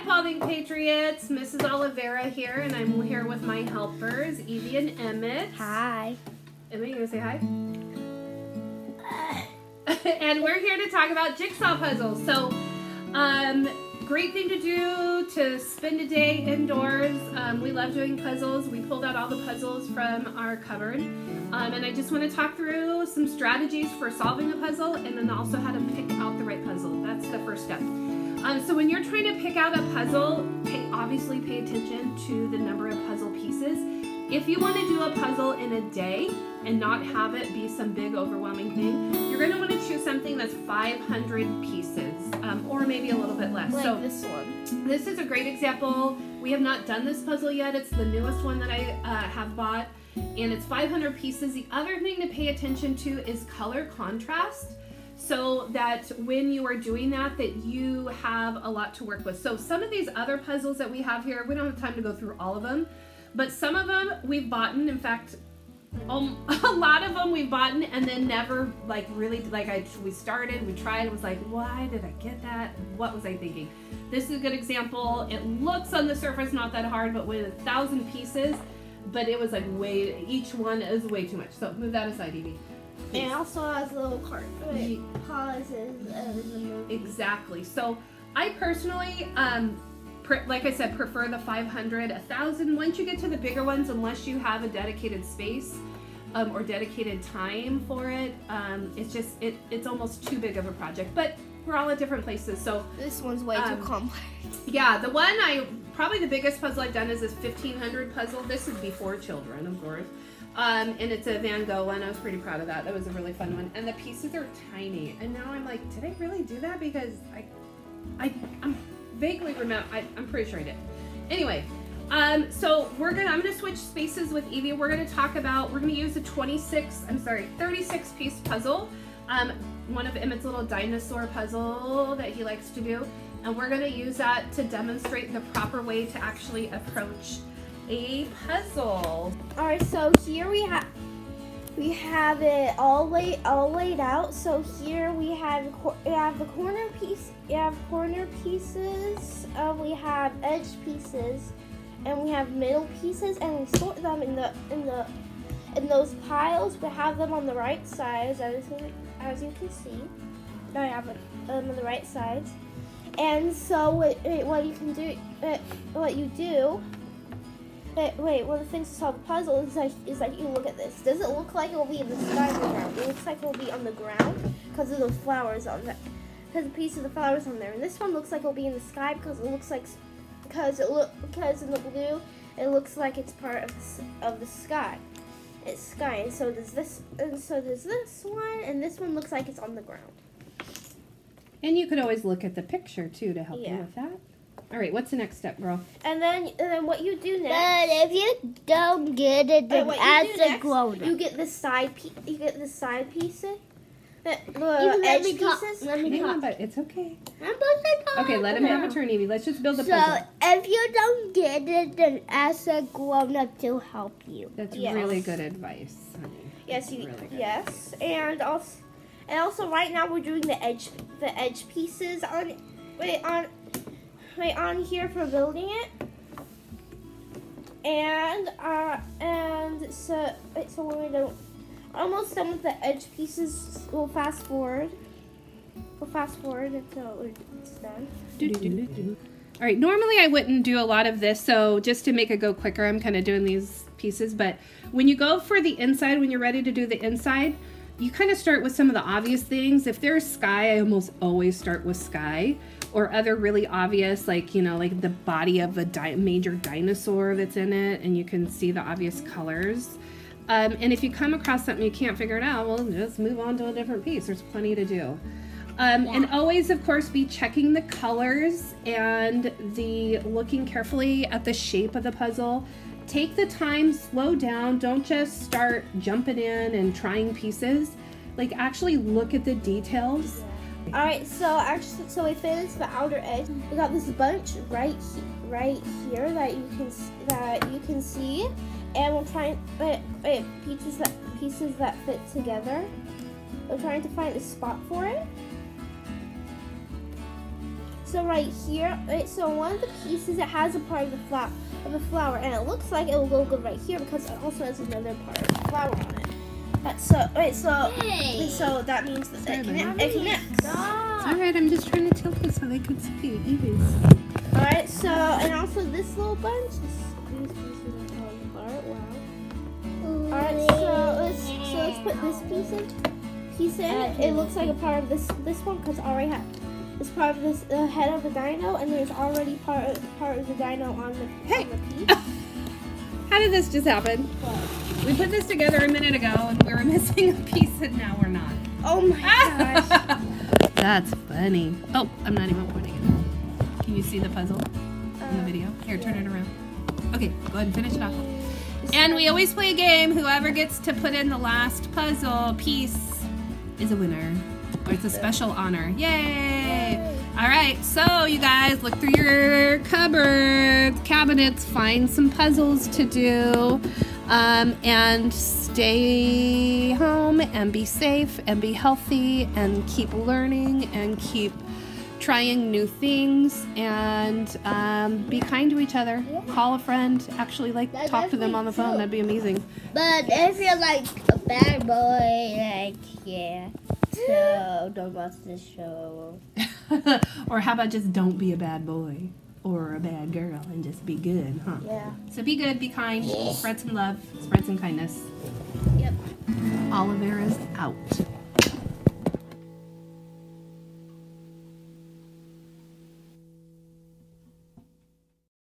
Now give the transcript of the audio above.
Hi, Paulding Patriots. Mrs. Oliveira here, and I'm here with my helpers, Evie and Emmett. Hi. Emmett, you gonna say hi? and we're here to talk about jigsaw puzzles. So, um, great thing to do to spend a day indoors. Um, we love doing puzzles. We pulled out all the puzzles from our cupboard. Um, and I just want to talk through some strategies for solving a puzzle and then also how to pick out the right puzzle. That's the first step. Um, so when you're trying to pick out a puzzle, pay, obviously pay attention to the number of puzzle pieces. If you want to do a puzzle in a day and not have it be some big overwhelming thing, you're going to want to choose something that's 500 pieces um, or maybe a little bit less. Like so this one. this is a great example. We have not done this puzzle yet. It's the newest one that I uh, have bought and it's 500 pieces. The other thing to pay attention to is color contrast so that when you are doing that that you have a lot to work with. So some of these other puzzles that we have here, we don't have time to go through all of them, but some of them we've bought. In fact, um, a lot of them we've bought and then never like really like I we started, we tried, it was like, why did I get that? What was I thinking? This is a good example. It looks on the surface not that hard, but with a thousand pieces, but it was like way each one is way too much. So move that aside, Evie. And it also has little cart pauses as the movie. Exactly. So I personally, um, pre- like I said, prefer the 500, 1000. Once you get to the bigger ones, unless you have a dedicated space um, or dedicated time for it, um, it's just it, it's almost too big of a project. But we're all at different places, so This one's way Um, too complex. yeah. The one I probably the biggest puzzle I've done is this 1500 puzzle. This is before children, of course. Um, and it's a Van Gogh one. I was pretty proud of that. That was a really fun one. And the pieces are tiny. And now I'm like, did I really do that? Because I, I, I'm vaguely remember. I, I'm pretty sure I did. Anyway, um, so we're gonna. I'm gonna switch spaces with Evie. We're gonna talk about. We're gonna use a 26. I'm sorry, 36 piece puzzle. Um, one of Emmett's little dinosaur puzzle that he likes to do. And we're gonna use that to demonstrate the proper way to actually approach a puzzle. All right, so here we have we have it all laid all laid out. So here we have we have the corner piece, we have corner pieces, uh, we have edge pieces, and we have middle pieces, and we sort them in the in the in those piles. We have them on the right sides, as as you can see. Now I have them on the right sides. And so what, what you can do, what you do Wait, wait, one of the things to solve the puzzle is like is like you look at this. Does it look like it will be in the sky or the ground? It looks like it will be on the ground because of the flowers on that. Because a piece of the flowers on there. And this one looks like it'll be in the sky because it looks like because it look because in the blue it looks like it's part of the, of the sky. It's sky, and so does this, and so does this one, and this one looks like it's on the ground. And you could always look at the picture too to help you with that. All right, what's the next step, girl? And then, and then what you do next? But if you don't get it, then what as a next, grown you get the side piece. You get the side pieces. The, You the let edge me talk. pieces. Let me Hang on, talk. but it's okay. I'm supposed to talk. Okay, let him have a turn, Evie. Let's just build a So puzzle. if you don't get it, then ask a grown up to help you. That's Yes. really good advice, honey. Yes, you. Really good. yes, and also, and also, right now we're doing the edge, the edge pieces on, wait on, wait on here for building it. And uh, and so so we're done, almost done with the edge pieces. We'll fast forward. We'll fast forward until it's done. Do-do-do-do. All right, normally I wouldn't do a lot of this, so just to make it go quicker, I'm kind of doing these pieces. But when you go for the inside, when you're ready to do the inside, you kind of start with some of the obvious things. If there's sky, I almost always start with sky or other really obvious, like, you know, like the body of a di- major dinosaur that's in it, and you can see the obvious colors. Um, and if you come across something you can't figure it out, well, just move on to a different piece. There's plenty to do. Um, and always, of course, be checking the colors and the looking carefully at the shape of the puzzle. Take the time, slow down. Don't just start jumping in and trying pieces. Like, actually look at the details. All right, so actually, so we finished the outer edge. We got this bunch right, he- right here that you can that you can see, and we're trying wait, wait, pieces that pieces that fit together. We're trying to find a spot for it. So right here, right, so one of the pieces it has a part of the flower of the flower, and it looks like it will go good right here because it also has another part of the flower on it. But so wait, so Hey. so that means that Sorry, it, buddy. connect, it connects. It's all right. I'm just trying to tilt it so they can see. Ease. All right, so and also this little bunch, this, these pieces are falling apart. Wow. All right, so let's so let's put this piece in. Piece in. It looks like a part of this this one because already have it's part of this uh, head of the dino, and there's already part of, part of the dino on the, Hey. on the piece. How did this just happen? We put this together a minute ago and we were missing a piece and now we're not. Oh my gosh. That's funny. Oh, I'm not even pointing it. Can you see the puzzle in the video? Here, turn it around. Okay, go ahead and finish it off. And we always play a game. Whoever gets to put in the last puzzle piece is a winner. Or it's a special honor. Yay! All right, so you guys look through your cupboards, cabinets, find some puzzles to do, um, and stay home and be safe and be healthy and keep learning and keep trying new things and um, be kind to each other. Call a friend. Actually, like talk to them on the phone. true. That'd be amazing. But if you're like a bad boy, like yeah, so don't watch this show. or how about just don't be a bad boy or a bad girl and just be good, huh? Yeah. So be good, be kind, spread some love, spread some kindness. Yep. Oliveira's out.